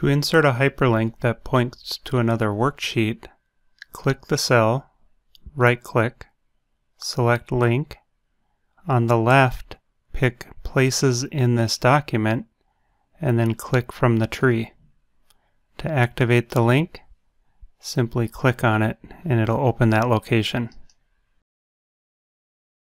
To insert a hyperlink that points to another worksheet, click the cell, right-click, select Link. On the left, pick Places in this document, and then click from the tree. To activate the link, simply click on it and it'll open that location.